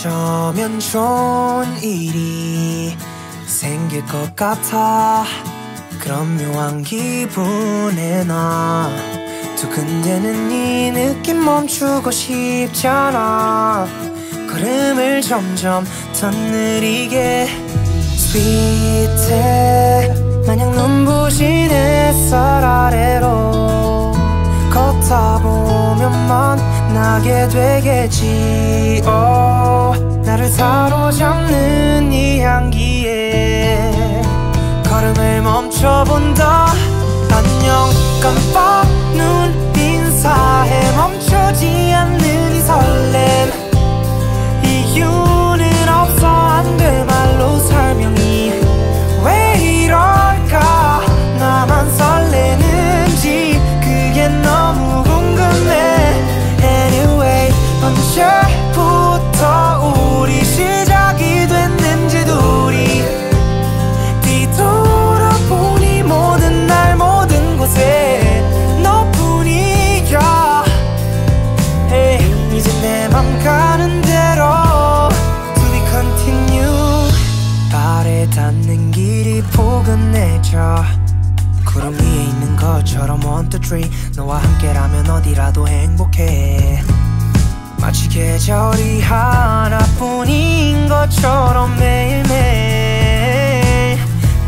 어쩌면 좋은 일이 생길 것 같아. 그런 묘한 기분에 나 두근대는 이 느낌 멈추고 싶잖아. 걸음을 점점 더 느리게 스윗해. 마냥 눈부신 햇살 아래로 걷다 보면 만 나게 되겠지. Oh, 나를 사로잡는 이 향기에 걸음을 멈춰본다 안녕. 깜빡 눈 인사해. 멈추지 않는 이 설렘. 이유는 없어. 안 돼. 말로 언제부터 우리 시작이 됐는지 둘이 뒤돌아보니 모든 날 모든 곳에 너뿐이야. hey, 이제 내맘 가는 대로 To be continue 발에 닿는 길이 포근해져. 구름 위에 있는 것처럼 one two three. 너와 함께라면 어디라도 행복해 계절이 하나뿐인 것처럼 매일매일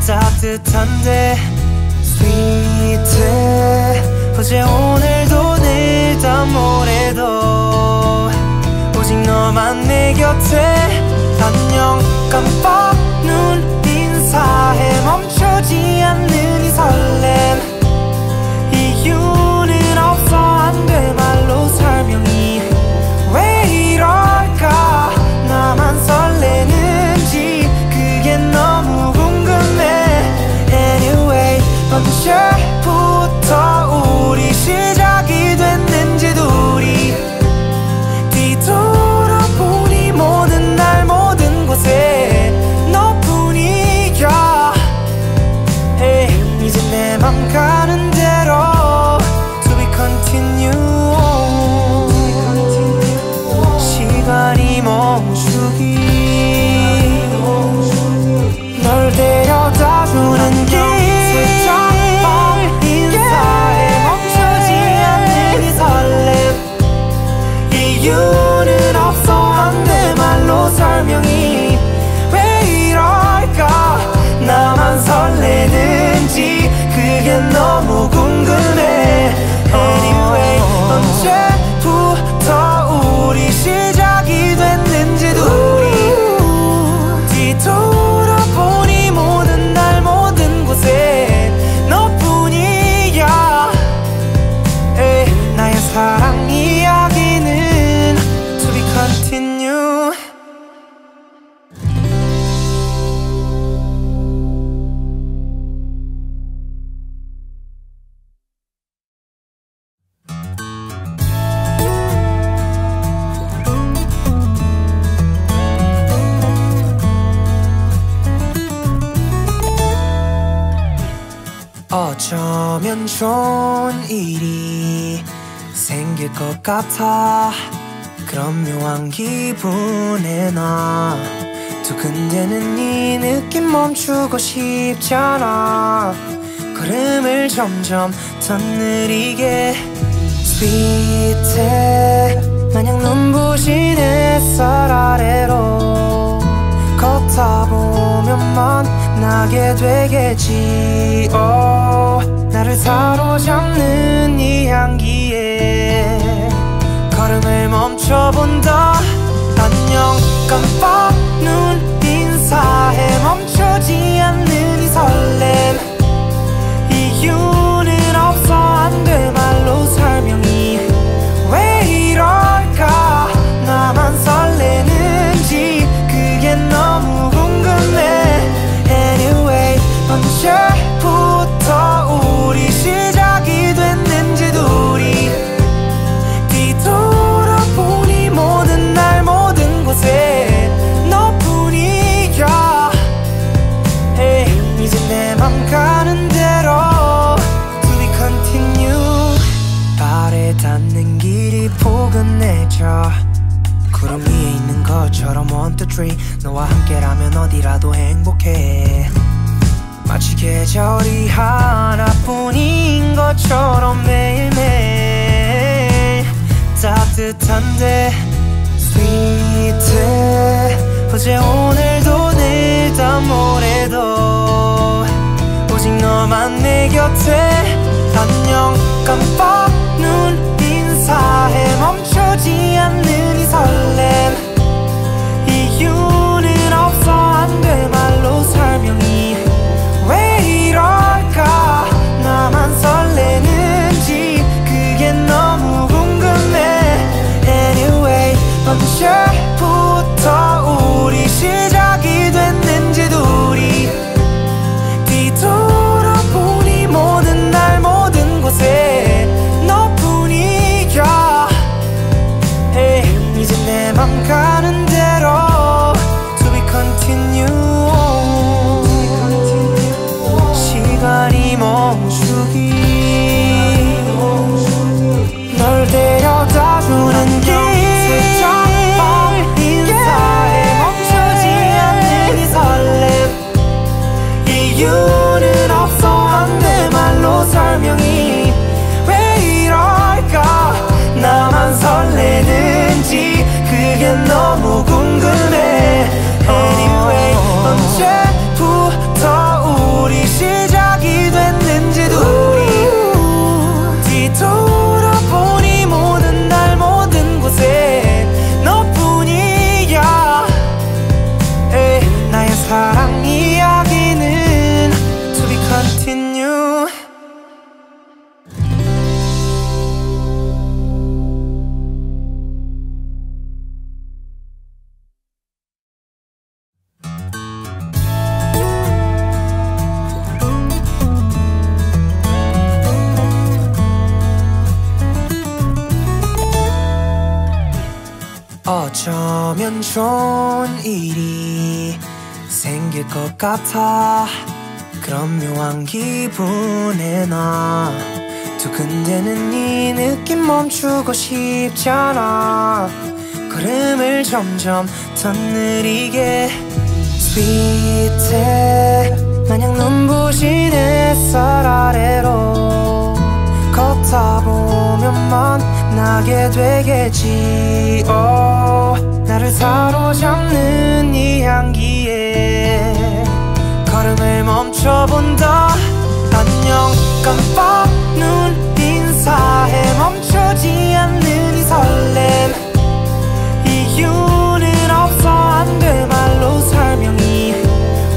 따뜻한데 sweet해. 어제 오늘도 내일도 모레도 오직 너만 내 곁에 안녕. 깜빡 눈 인사해. 멈추지 않는 이 설렘 언 좋은 일이 생길 것 같아. 그런 묘한 기분에 나 두근대는 이 느낌 멈추고 싶잖아. 걸음을 점점 더 느리게. 스윗해. 마냥 눈부신 햇살 아래로 걷다 보면 만나게 되겠지. Oh, 나를 사로잡는 이 향기에 걸음을 멈춰본다. 안녕 깜빡 눈 인사해. 멈추지 않는 이 설렘. 이유는 없어. 안 돼. 말로 설 tree 너와 함께라면 어디라도 행복해. 마치 계절이 하나뿐인 것처럼 매일매일 따뜻한데 스위트 어제 오늘도 내일도 모레도 오직 너만 내 곁에 안녕 깜빡 눈 인사해 멈추지 않는 이 설렘 그런 묘한 기분에 나 두근대는 이 느낌 멈추고 싶잖아. 걸음을 점점 더 느리게 스윗해 마냥 눈부신 햇살 아래로 걷다 보면 만나게 되겠지. oh, 나를 사로잡는 이 향기에 걸음을 멈춰본다. 안녕 깜빡 눈 인사해 멈추지 않는 이 설렘. 이유는 없어 안돼 말로 설명이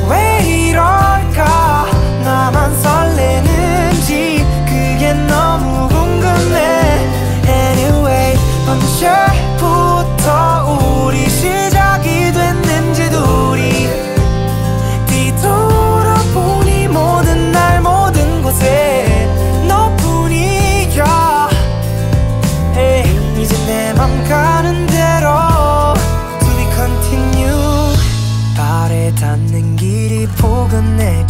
왜 이럴까? 나만 설레는지 그게 너무 궁금해. Anyway 언제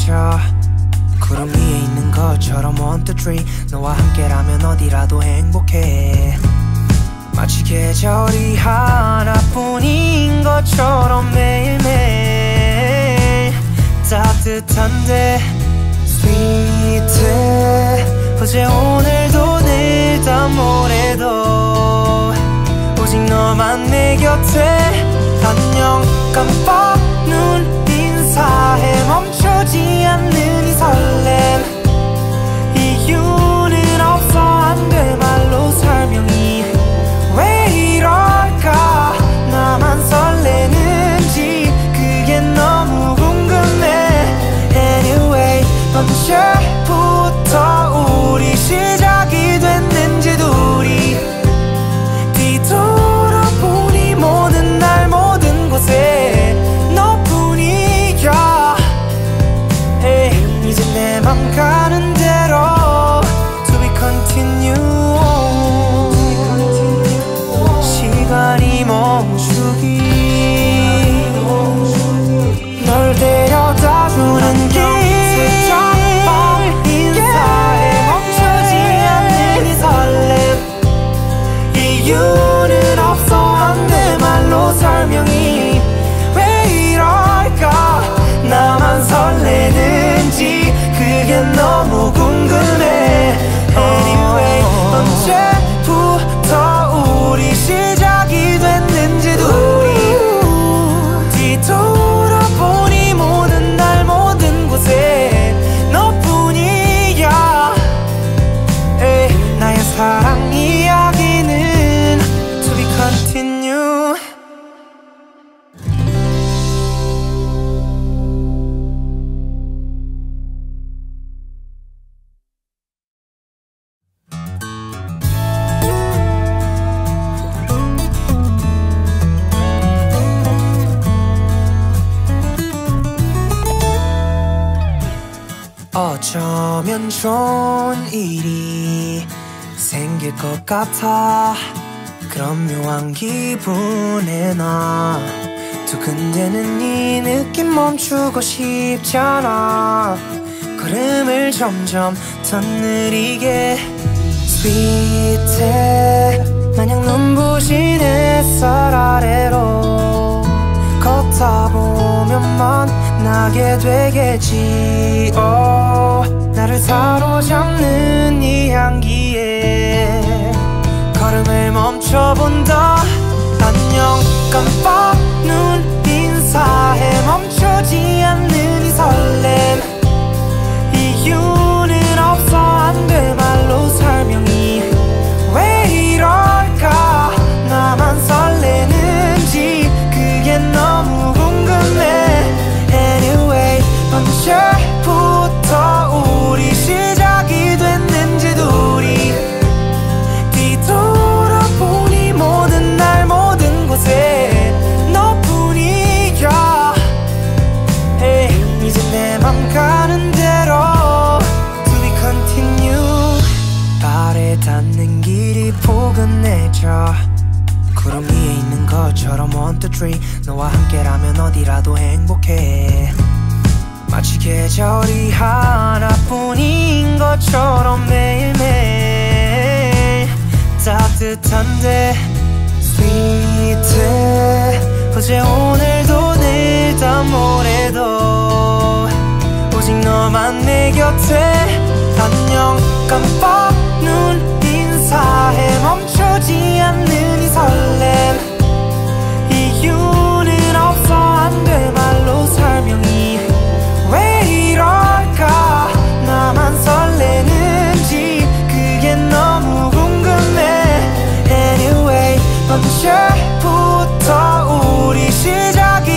포근해져 구름 위에 있는 것처럼 one two three. 너와 함께라면 어디라도 행복해. 마치 계절이 하나뿐인 것처럼 매일매일 따뜻한데 스위트 어제 오늘도 내일도 모레도 오직 너만 내 곁에 안녕 깜빡 눈 인사해 멈 추지 않는 이 설렘. 이유는 없어 안돼 말로 설명이. 왜 이럴까? 나만 설레는지 그게 너무 궁금해. Anyway 언제부터 우리 시작 싶잖아 걸음을 점점 더 느리게 스윗해. 마냥 눈부신 햇살 아래로 걷다 보면 만나게 되겠지. Oh, 나를 사로잡는 이 향기에 걸음을 멈춰본다. 안녕 깜빡 눈 인사해. 멈 추지 않는 이 설렘. 이유는 없어 안 돼 말로 설명이. 왜 이럴까? 나만 설레는지 그게 너무 궁금해. Anyway 언제 tree 너와 함께라면 어디라도 행복해. 마치 계절이 하나뿐인 것처럼 매일매일 따뜻한데 sweet해. 어제 오늘도 내일도 모레도 오직 너만 내 곁에 안녕 깜빡 눈 인사해 멈추지 않는 이 설렘 이럴까 나만 설레는지 그게 너무 궁금해. Anyway 언제부터 우리 시작이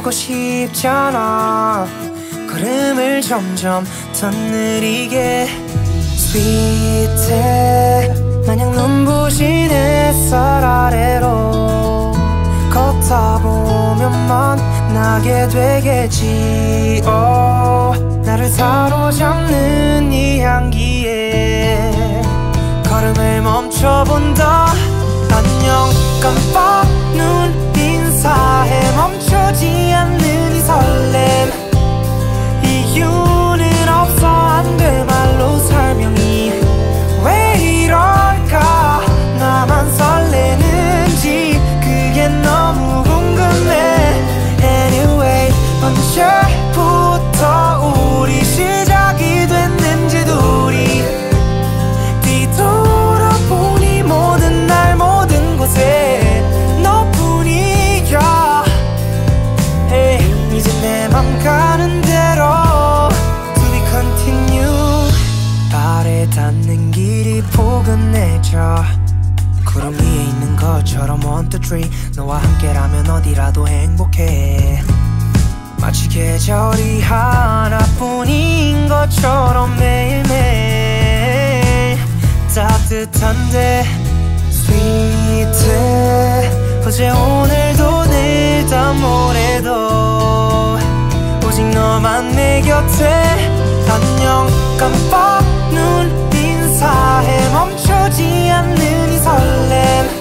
멈추고 싶잖아. 걸음을 점점 더 느리게. 스윗해. 마냥 눈부신 햇살 아래로 걷다 보면 만나게 되겠지. Oh, 나를 사로잡는 이 향기에 걸음을 멈춰본다. 안녕 깜빡 눈 인사해. 멈추 바람처럼 매일매일 따뜻한데 스위트 어제 오늘도 내일도 모레도 오직 너만 내 곁에 안녕 깜빡 눈 인사해 멈추지 않는 이 설렘.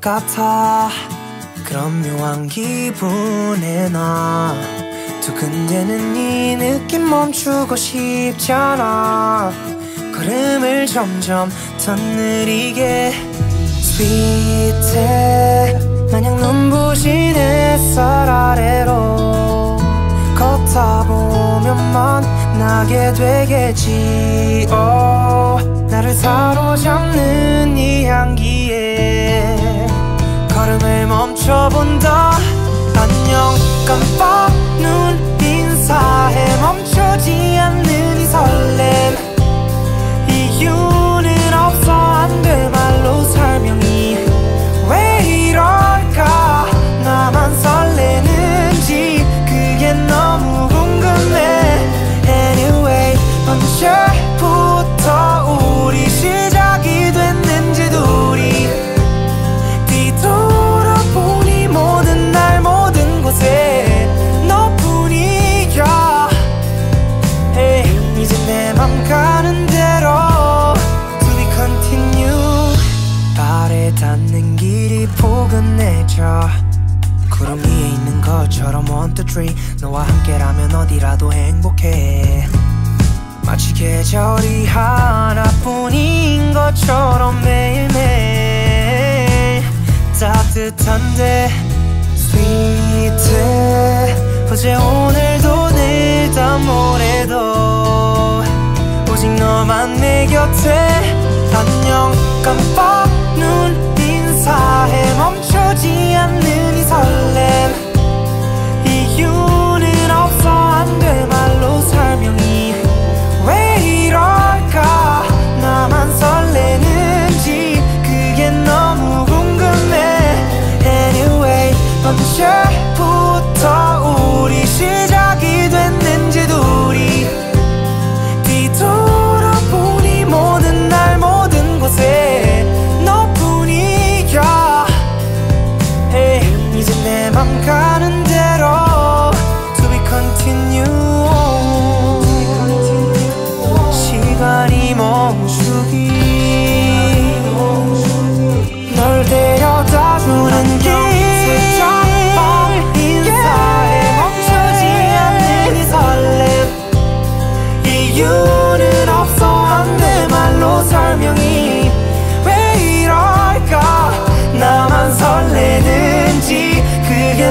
같아. 그런 묘한 기분에 나 두근대는 이 느낌 멈추고 싶잖아. 걸음을 점점 더 느리게. 스윗해. 마냥 눈부신 햇살 아래로 걷다 보면 만나게 되겠지. oh, 나를 사로잡는 이 향기에. 걸음을 멈춰본다. 안녕 깜빡 눈 인사해. 멈추지 않는 이 설렘.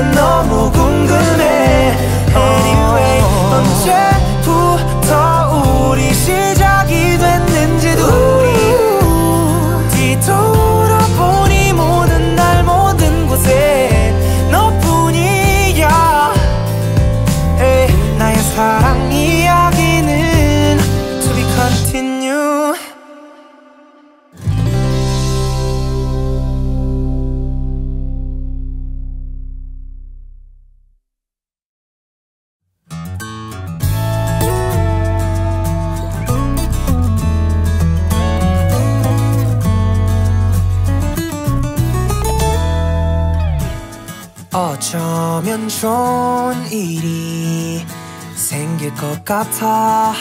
know 같아.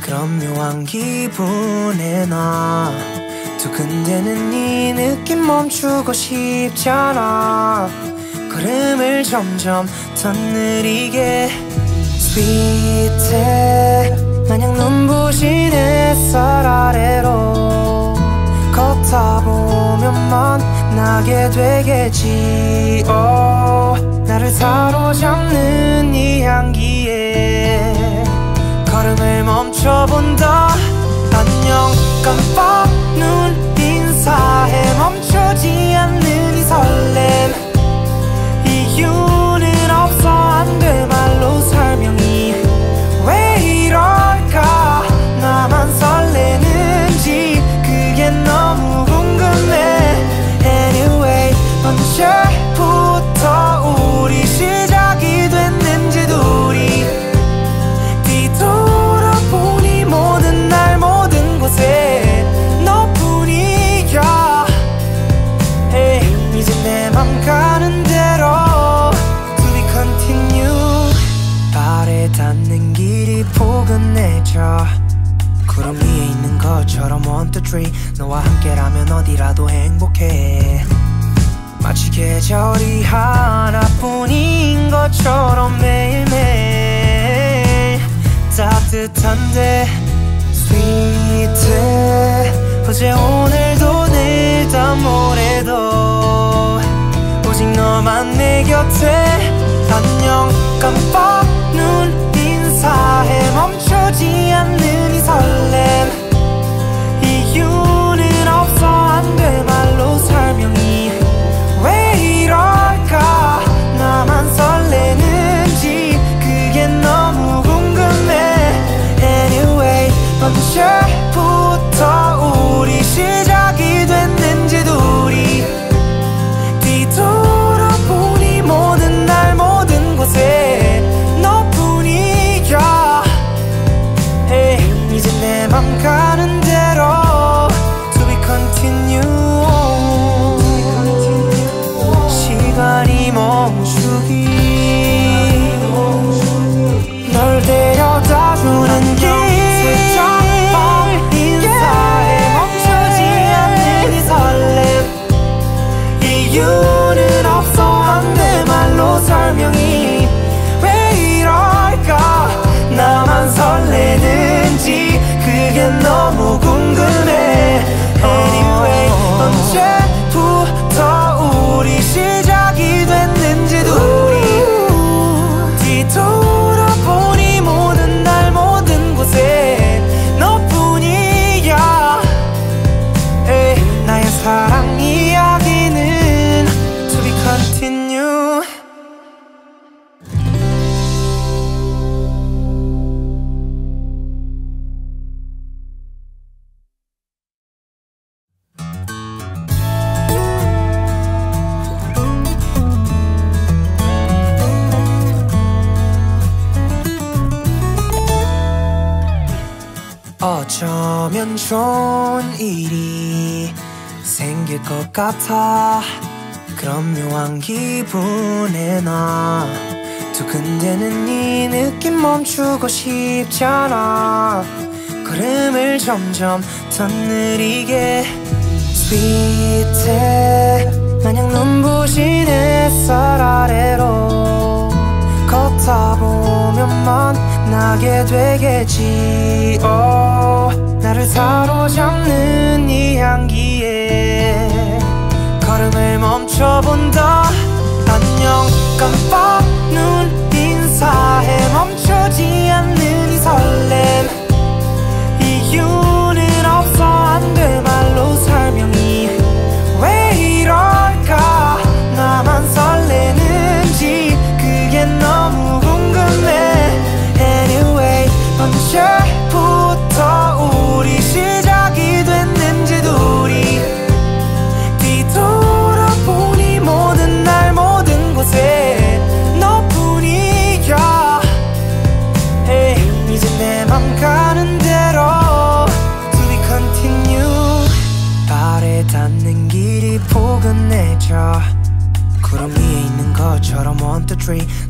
그런 묘한 기분에 나 두근대는 이 느낌 멈추고 싶잖아. 걸음을 점점 더 느리게. 스윗해. 마냥 눈부신 햇살 아래로 걷다 보면 만나게 되겠지. oh, 나를 사로잡는 이 향기에 걸음을 멈춰본다. 안녕 깜빡 눈 인사해 멈추지 않는 이 설렘. 이유는 없어 안돼 말로 설명이 왜 이럴까? 나만 설레는지 그게 너무 궁금해. Anyway 언제부터 따뜻한데 sweet해 어제 오늘도 내일 다 모레도 오직 너만 내 곁에. 안녕 깜빡 좋은 일이 생길 것 같아. 그런 묘한 기분에 나 두근대는 이 느낌 멈추고 싶잖아. 걸음을 점점 더 느리게. 스윗해. 마냥 눈부신 햇살 아래로 걷다 보면 만나게 되겠지. Oh, 나를 사로잡는 이 향기에 걸음을 멈춰본다. 안녕 깜빡 눈 인사해. 멈추지 않는 이 설렘. 이유는 없어. 안 돼. 말로 설명이 왜 이럴까? 나만 설레는지 그게 너무 궁금해. Anyway 언제 멈춰 구름 위에 있는 것처럼 one two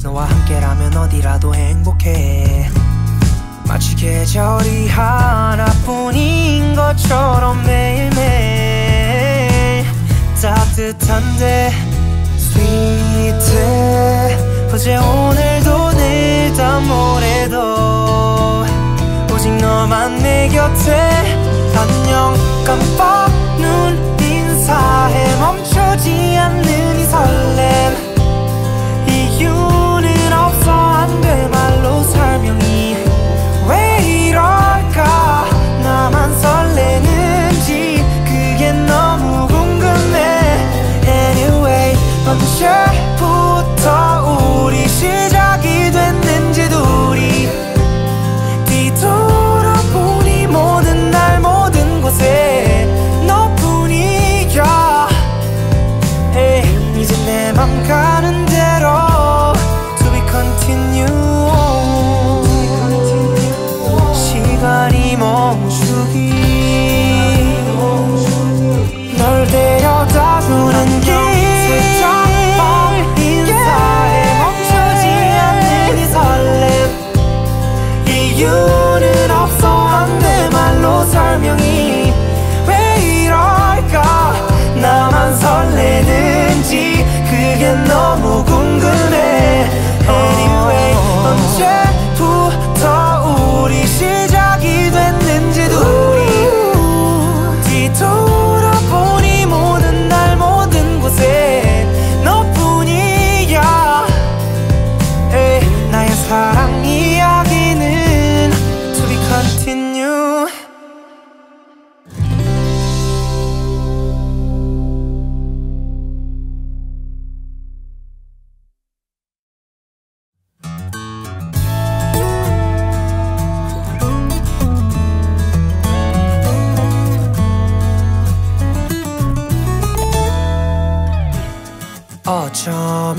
너와 함께라면 어디라도 행복해. 마치 계절이 하나뿐인 것처럼 매일매일 따뜻한데 스위트 어제 오늘도 내일다 모레도 오직 너만 내 곁에 안녕. 깜빡 눈 인사해 멈추지 않는 이 설렘. 이유는 없어 안돼 말로 설명이. 왜 이럴까? 나만 설레는지 그게 너무 궁금해. Anyway 언제부터 우리 시작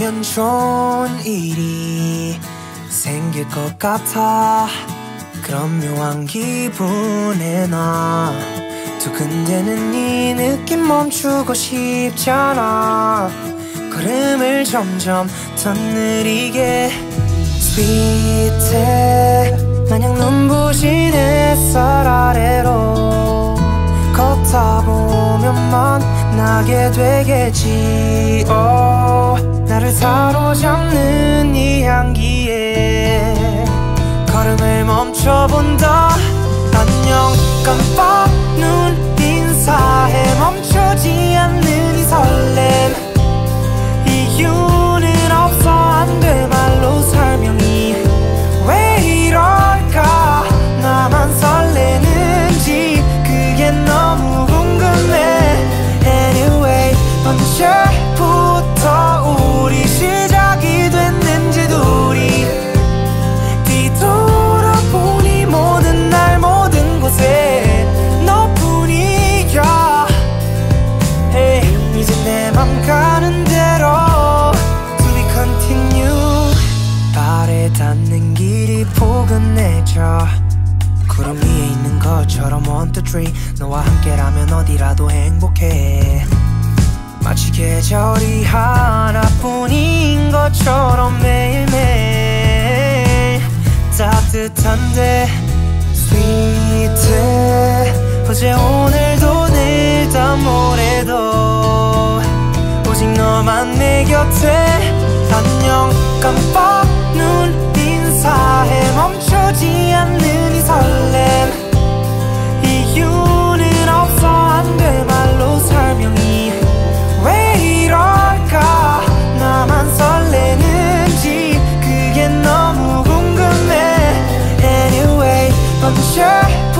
어쩌면 좋은 일이 생길 것 같아. 그런 묘한 기분에 나 두근대는 이 느낌 멈추고 싶잖아. 걸음을 점점 더 느리게 스윗해. 마냥 눈부신 햇살 아래로 걷다 보면 만 나게 되겠지. Oh, 나를 사로잡는 이 향기에 걸음을 멈춰본다 안녕. 깜빡 눈 인사해. 멈추지 않는 이 설렘. 이유는 없어. 안 돼. 말로 설명이 왜 이럴까? 나만 설 언제부터 우리 시작이 됐는지도 우리 뒤돌아보니 모든 날 모든 곳에 너뿐이야. Hey, 이제 내맘 가는 대로 To be continue 발에 닿는 길이 포근해져. 구름 위에 있는 것처럼 one two three. 너와 함께라면 어디라도 행복해 계절이 하나뿐인 것처럼 매일매일 따뜻한데 스위트해. 어제 오늘도 내일도 모레도 오직 너만 내 곁에 안녕. 깜빡 눈 인사해. 멈추지 않는 이 설렘 언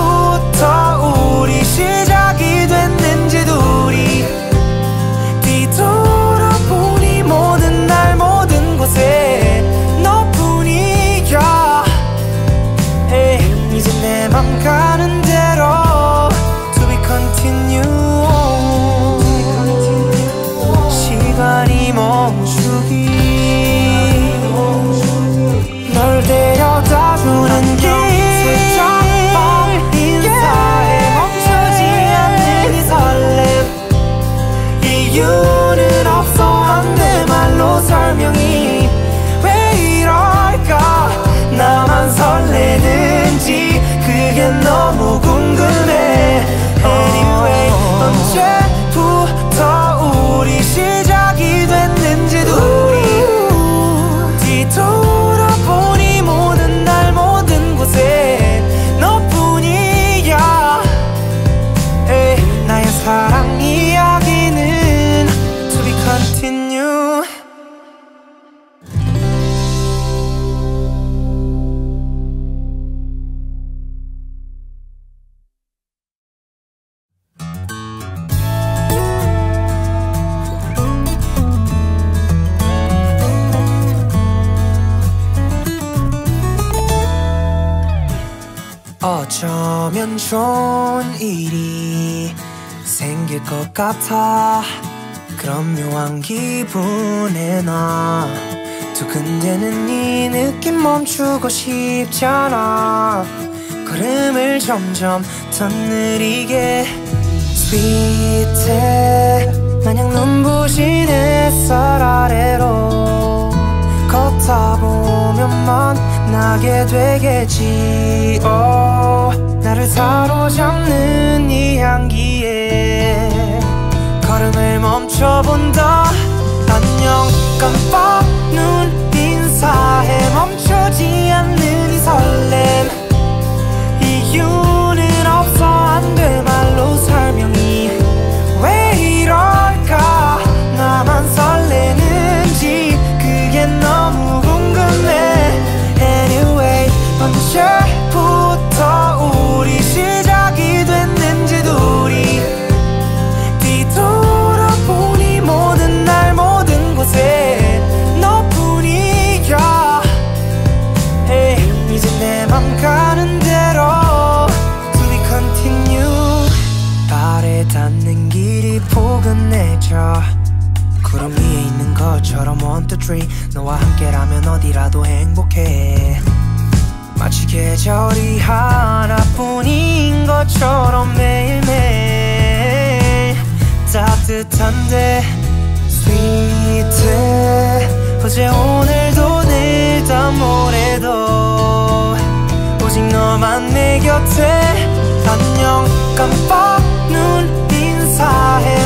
어쩌면 좋은 일이 생길 것 같아. 그런 묘한 기분에 나 두근대는 이 느낌 멈추고 싶잖아. 걸음을 점점 더 느리게. 스윗해. 마냥 눈부신 햇살 아래로 걷다 보면 만 나게 되겠지. Oh, 나를 사로잡는 이 향기에 걸음을 멈춰본다. 안녕 깜빡 눈 인사해. 멈추지 않는 이 설렘. 이유는 없어. 안 돼. 말로 설명 언제부터 우리 시작이 됐는지도 우리 뒤돌아보니 모든 날 모든 곳에 너뿐이야. Hey, 이제 내 맘 가는 대로 To be continue 발에 닿는 길이 포근해져. 구름 위에 있는 것처럼 one two three. 너와 함께라면 어디라도 행복해 마치 계절이 하나뿐인 것처럼 매일매일 따뜻한데 sweet해. 어제 오늘도 내일도 모레도 오직 너만 내 곁에 안녕 깜빡 눈 인사해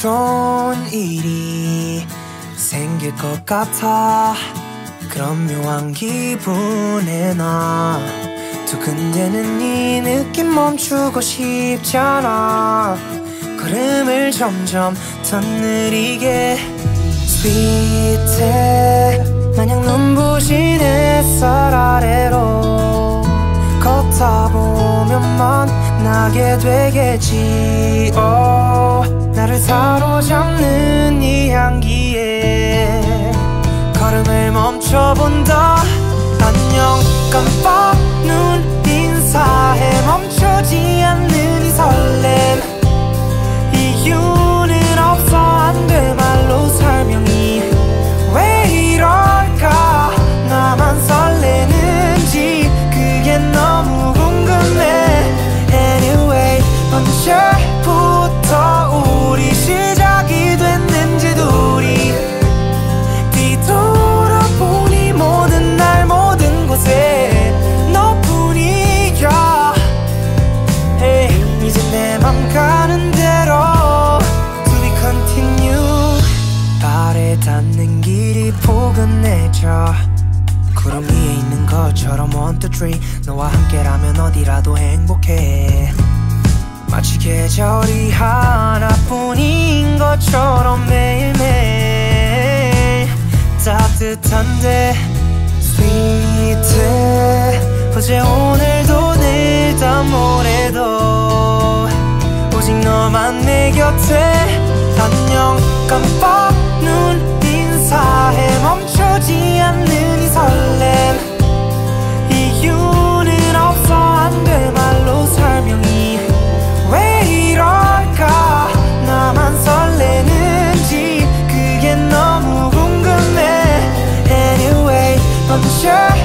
좋은 일이 생길 것 같아. 그런 묘한 기분에 나 두근대는 이 느낌 멈추고 싶잖아. 걸음을 점점 더 느리게 스윗해. 마냥 눈부신 햇살 아래로 걷다 보면 만 나게 되겠지. Oh, 나를 사로잡는 이 향기에 걸음을 멈춰본다 안녕. 깜빡 눈 인사해. 멈추지 않는 이 설렘 언제부터 우리 시작이 됐는지 둘이 뒤돌아보니 모든 날 모든 곳에 너뿐이야. Hey, 이제 내맘 가는 대로 Do we continue 발에 닿는 길이 포근해져. 구름 위에 있는 것처럼 One, to three. 너와 함께라면 어디라도 행복해. 마치 계절이 하나뿐인 것처럼 매일매일 따뜻한데 스윗해. 어제 오늘도 내일도 모레도 오직 너만 내 곁에 안녕. 깜빡 눈 인사해 멈추지 않는 이 설렘 언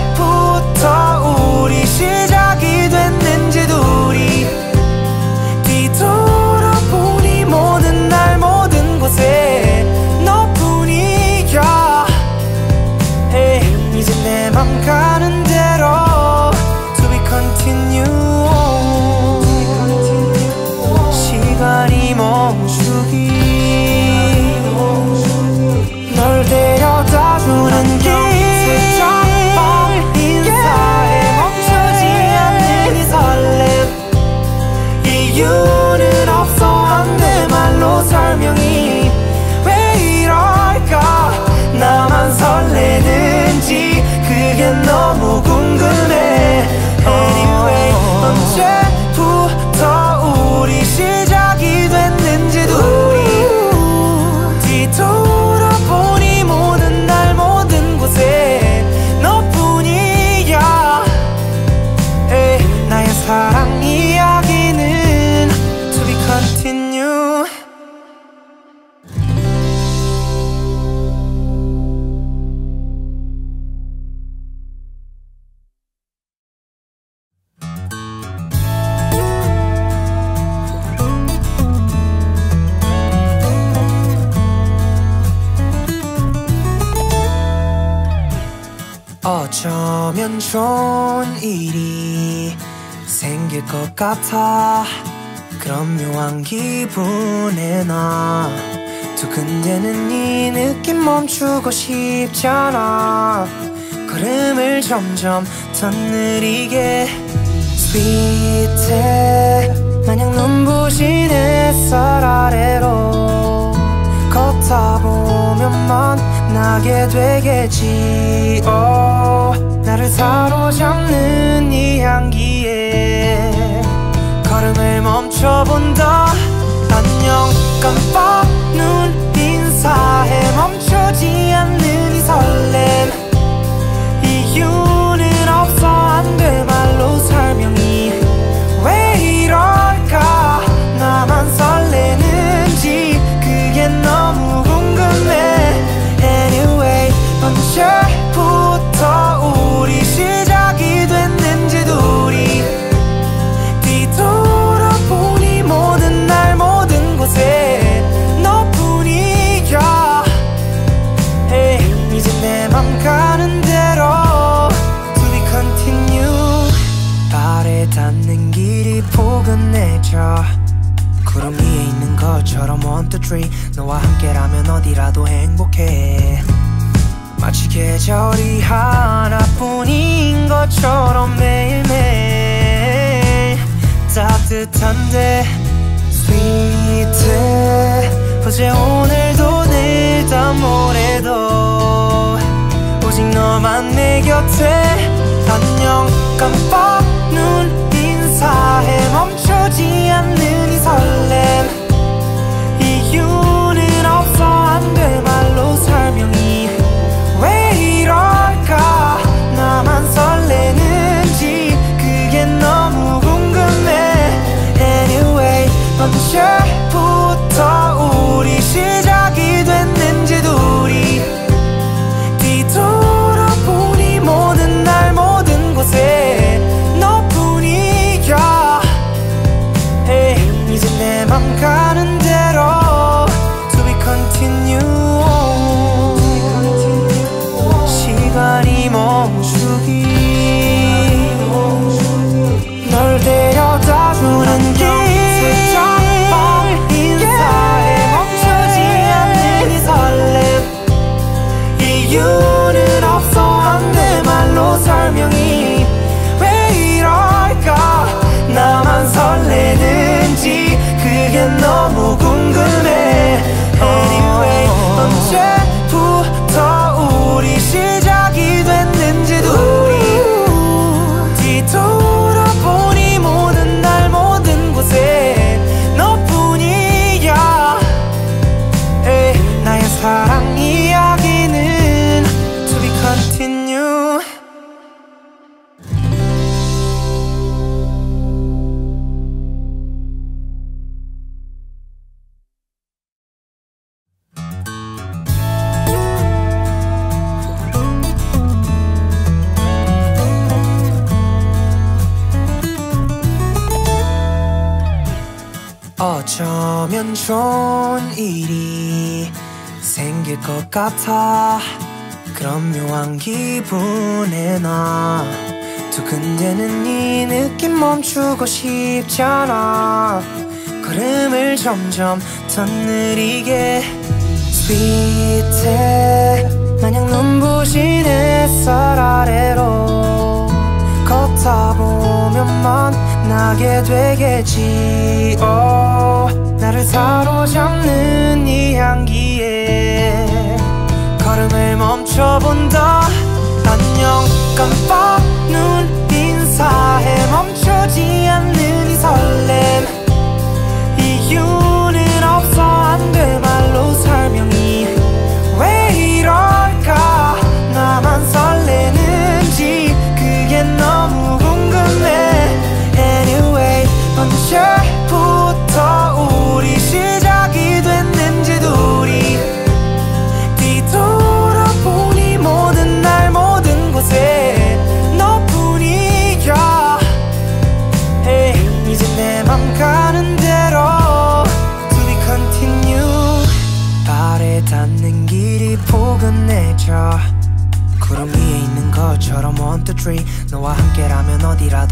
같아 그런 묘한 기분에 나 두근대는 이 느낌 멈추고 싶잖아. 걸음을 점점 더 느리게. 스윗해. 마냥 눈부신 햇살 아래로 걷다 보면 만나게 되겠지. oh, 나를 사로잡는 이 향기에 걸음을 멈춰본다. 안녕 깜빡 눈 인사해. 멈추지 않는 이 설렘. 이유는 없어. 안 돼. 말로 설명이 왜 이럴까 tree. 너와 함께라면 어디라도 행복해. 마치 계절이 하나뿐인 것처럼 매일매일 따뜻한데 스윗해. 어제 오늘도 내일도 모레도 오직 너만 내 곁에 안녕. 깜빡 눈 인사해. 멈추지 않는 이 설렘 이럴까? 나만 설레는지 그게 너무 궁금해. Anyway 언제부터 우리 시작 싶잖아. 걸음을 점점 더 느리게. 스윗해. 마냥 눈부신 햇살 아래로 걷다 보면 만나게 되겠지. Oh, 나를 사로잡는 이 향기에 걸음을 멈춰본다. 안녕 깜빡 눈 인사해. 멈 추지 않는 이 설렘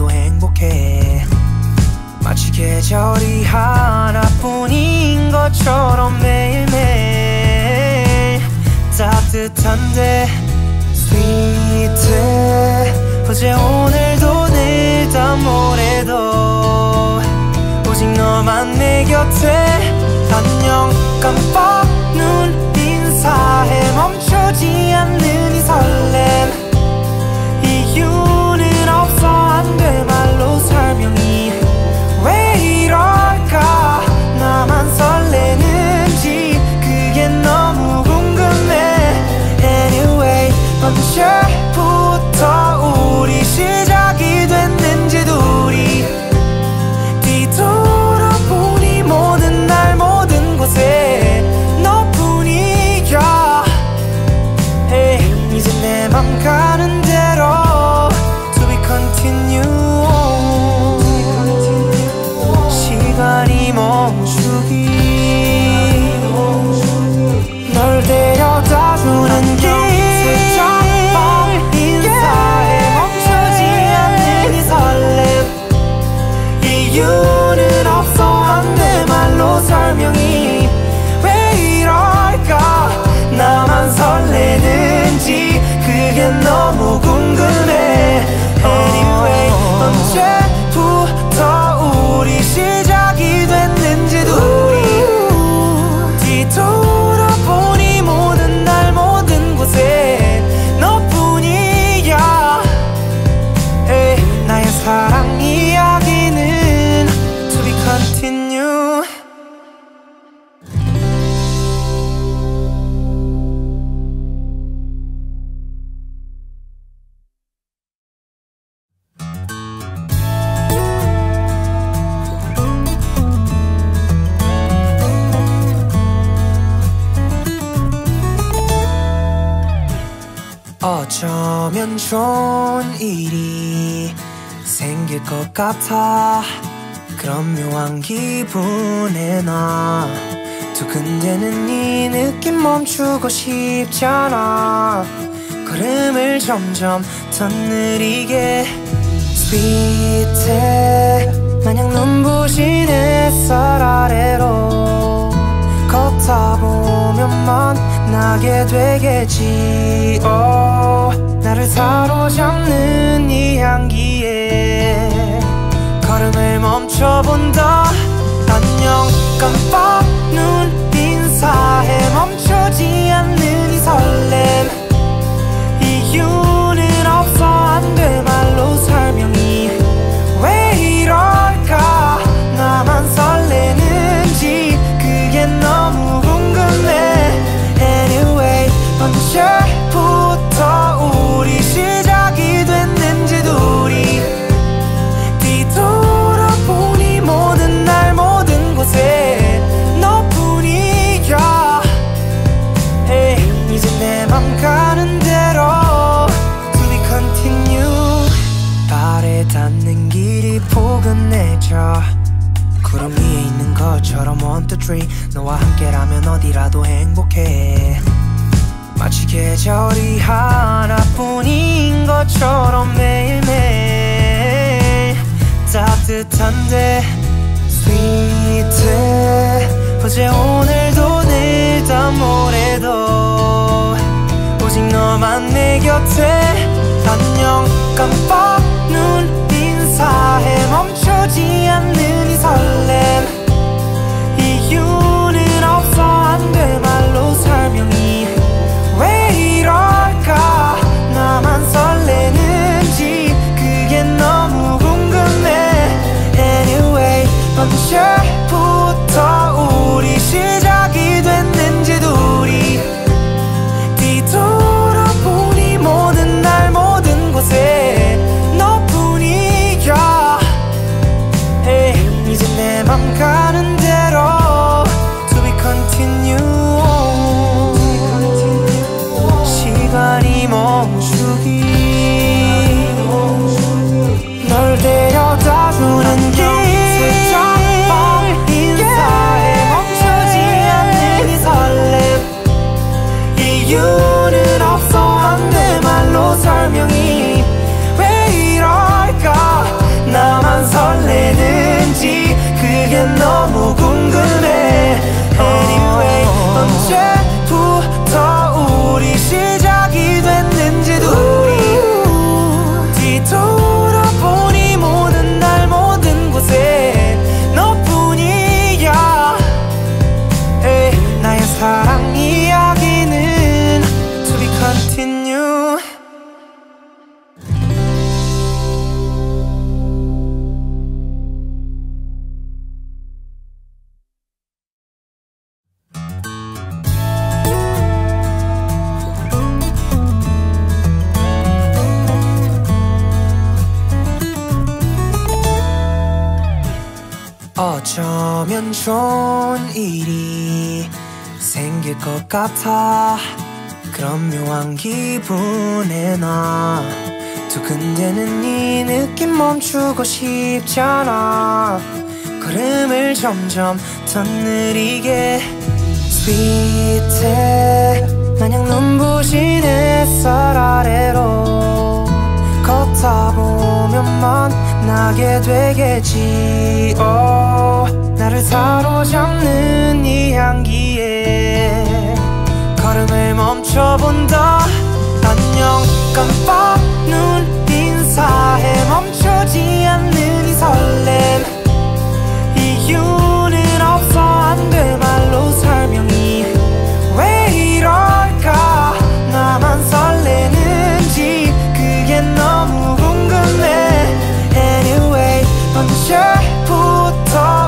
어디라도 행복해. 마치 계절이 하나뿐인 것처럼 매일매일 따뜻한데 sweet해. 어제 오늘도 내일 다 모레도 오직 너만 내 곁에 안녕. 깜빡 눈 인사해. 멈추지 않는 이 설렘 나만 설레는지 그게 너무 궁금해. Anyway 언제부터 우리 시작이 됐는지 둘이 뒤돌아보니 모든 날 모든 곳에 것 같아. 그런 묘한 기분에 나 두근대는 이 느낌 멈추고 싶잖아. 걸음을 점점 더 느리게. 스윗해. 마냥 눈부신 햇살 아래로 걷다 보면 만나게 되겠지. oh, 나를 사로잡는 이 향기에 걸음을 멈춰본다. 안녕 깜빡 눈 인사해. 멈추지 않는 이 설렘. 이유 같아. 그런 묘한 기분에 나 두근대는 이 느낌 멈추고 싶잖아. 걸음을 점점 더 느리게. 스윗해. 마냥 눈부신 햇살 아래로 걷다 보면 만나게 되겠지. oh, 나를 사로잡는 이 향기. 걸음을 멈춰본다. 안녕 깜빡 눈 인사해. 멈추지 않는 이 설렘. 이유는 없어. 안 될 말로 설명이 왜 이럴까? 나만 설레는지 그게 너무 궁금해. Anyway 언제부터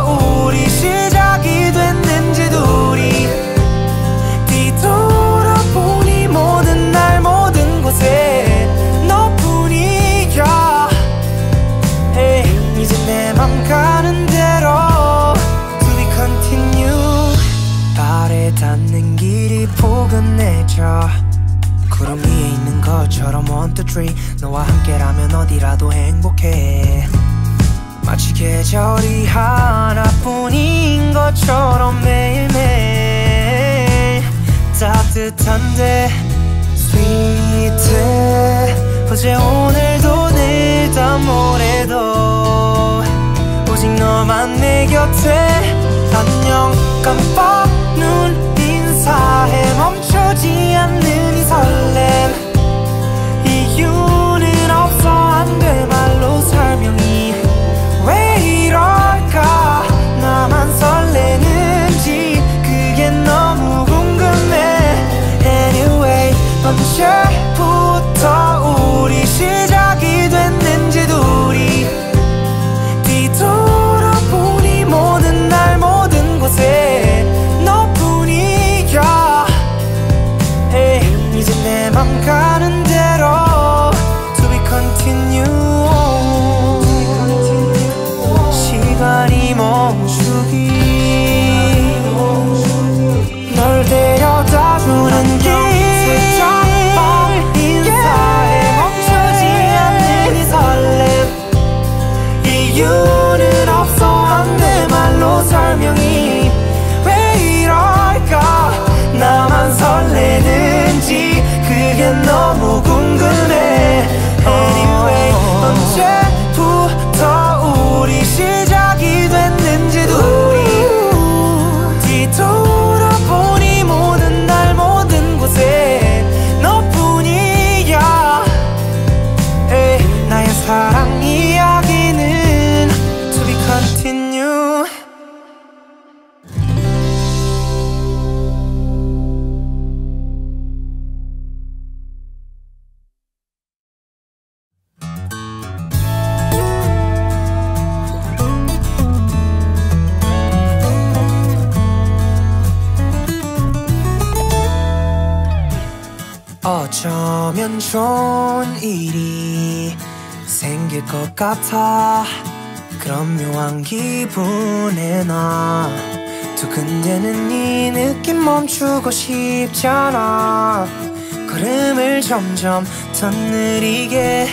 것 같아. 그런 묘한 기분에 나 두근대는 이 느낌 멈추고 싶잖아. 걸음을 점점 더 느리게.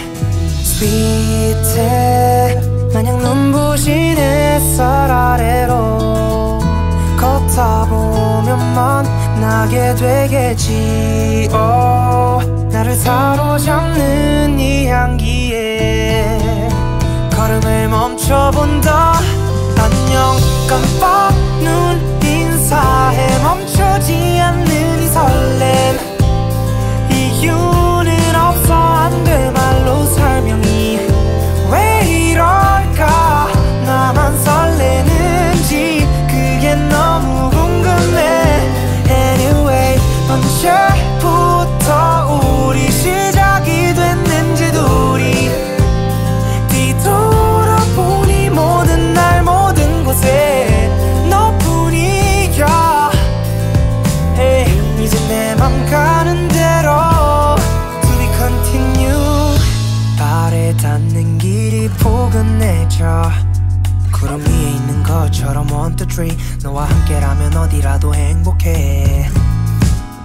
스윗해. 마냥 눈부신 햇살 아래로 걷다 보면 만 나게 되겠지. oh, 나를 사로잡는 이 향기에 걸음을 멈춰본다. 안녕 깜빡 눈 인사해. 멈추지 않는 이 설렘. 이유는 없어. 안 돼. 말로 설명이 왜 이럴까? 나만 설레는지 그게 너무 궁금해. Anyway 언제부터 것처럼 on the tree 너와 함께라면 어디라도 행복해.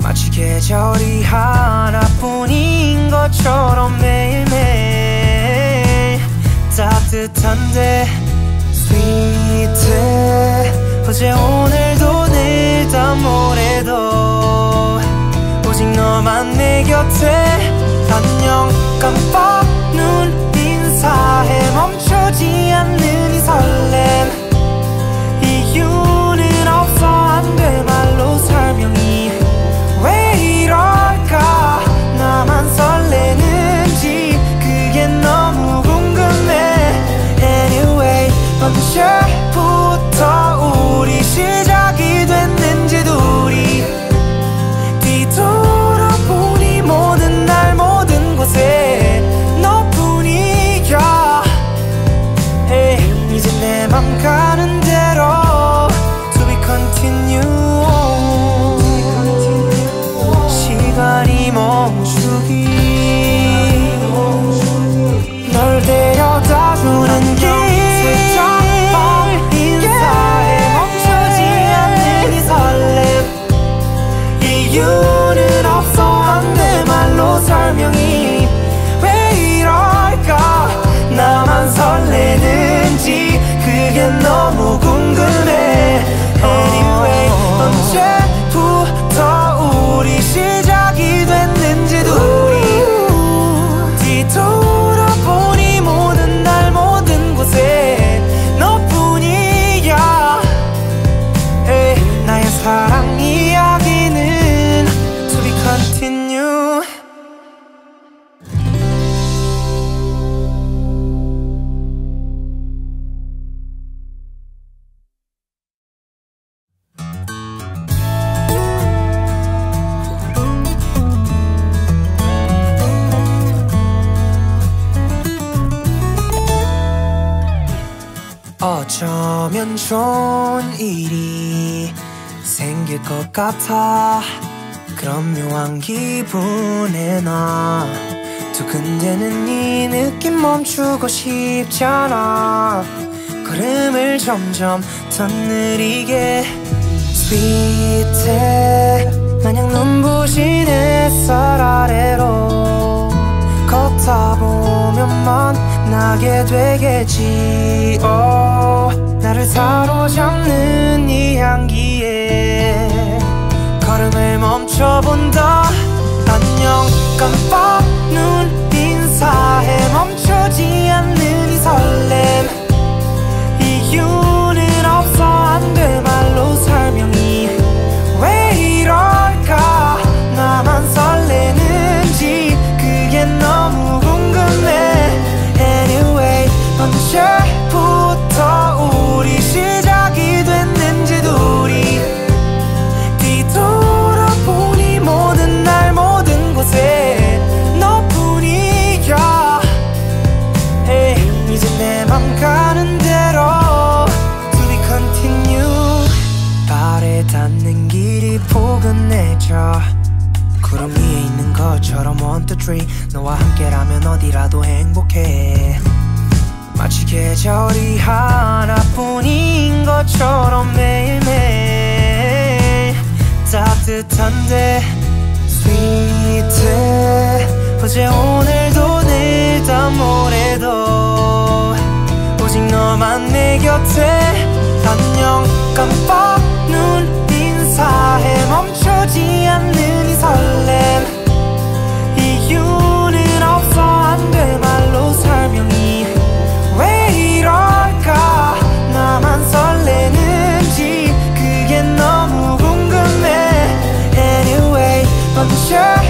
마치 계절이 하나뿐인 것처럼 매일매일 따뜻한데 sweet해. 어제 오늘도 내일 다 모레도 오직 너만 내 곁에 안녕 깜빡 눈 인사해 멈추지 않는 이 설렘 언제부터 우리 시작이 됐는지도 우리 뒤돌아보니 모든 날 모든 곳에 너뿐이야 Hey, 이제 내 맘 가는 대로 To be continue 좋은 일이 생길 것 같아. 그런 묘한 기분에 나 두근대는 이 느낌 멈추고 싶잖아. 걸음을 점점 더 느리게 스윗해. 마냥 눈부신 햇살 아래로 걷다 보면 만 나게 되겠지. Oh, 나를 사로잡는 이 향기에 걸음을 멈춰본다 안녕. 깜빡 눈 인사해. 멈추지 않는 설렘. 이유 언제부터 우리 시작이 됐는지 둘이 뒤돌아보니 모든 날 모든 곳에 너뿐이야. hey, 이제 내맘 가는 대로 To be continue 발에 닿는 길이 포근해져. 구름 위에 있는 것처럼 one two three. 너와 함께라면 어디라도 행복해 마치 계절이 하나뿐인 것처럼 매일매일 따뜻한데 sweet해. 어제 오늘도 내일도 모레도 오직 너만 내 곁에 안녕 깜빡 눈 인사해 멈추지 않는 이 설렘 나만 설레는지 그게 너무 궁금해. Anyway, but sure